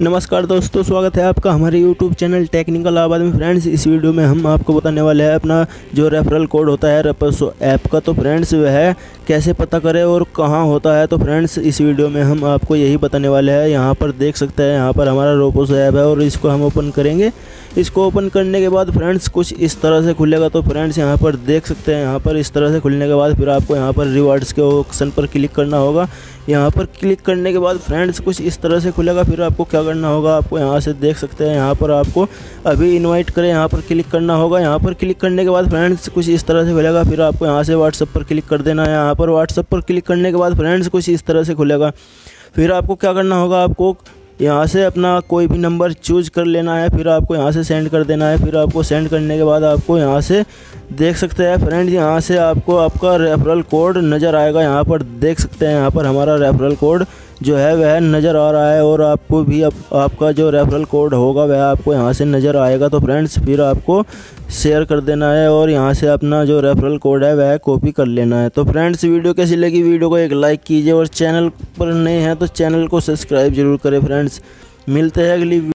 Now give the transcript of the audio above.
नमस्कार दोस्तों, स्वागत है आपका हमारे यूट्यूब चैनल टेक्निकल आबाद में। फ्रेंड्स इस वीडियो में हम आपको बताने वाले हैं अपना जो रेफरल कोड होता है रेपसो ऐप का। तो फ्रेंड्स वह कैसे पता करें और कहाँ होता है? तो फ्रेंड्स इस वीडियो में हम आपको यही बताने वाले हैं। यहाँ पर देख सकते हैं, यहाँ पर हमारा रोपोस ऐप है और इसको हम ओपन करेंगे। इसको ओपन करने के बाद फ्रेंड्स कुछ इस तरह से खुलेगा तो फ्रेंड्स यहाँ पर देख सकते हैं, यहाँ पर इस तरह से खुलने के बाद फिर आपको यहाँ पर रिवार्ड्स के ऑप्शन पर क्लिक करना होगा। यहाँ पर क्लिक करने के बाद फ्रेंड्स कुछ इस तरह से खुलेगा, फिर आपको क्या करना होगा, आपको यहाँ से देख सकते हैं, यहाँ पर आपको अभी इनवाइट करें, यहाँ पर क्लिक करना होगा। यहाँ पर क्लिक करने के बाद फ्रेंड्स कुछ इस तरह से खुलेगा, फिर आपको यहाँ से व्हाट्सअप पर क्लिक कर देना है। यहाँ पर व्हाट्सअप पर क्लिक करने के बाद फ्रेंड्स कुछ इस तरह से खुलेगा। फिर आपको क्या करना होगा, आपको यहाँ से अपना कोई भी नंबर चूज़ कर लेना है, फिर आपको यहाँ से सेंड कर देना है, फिर आपको सेंड करने के बाद आपको यहाँ से देख सकते हैं फ्रेंड यहाँ से आपको आपका रेफरल कोड नज़र आएगा, यहाँ पर देख सकते हैं, यहाँ पर हमारा रेफरल कोड जो है वह नज़र आ रहा है और आपको भी आप, आपका जो रेफरल कोड होगा वह आपको यहाँ से नज़र आएगा। तो फ्रेंड्स फिर आपको शेयर कर देना है और यहाँ से अपना जो रेफरल कोड है वह कॉपी कर लेना है। तो फ्रेंड्स वीडियो कैसी लगी? वीडियो को एक लाइक कीजिए और चैनल पर नए हैं तो चैनल को सब्सक्राइब ज़रूर करें फ्रेंड्स मिलते हैं अगली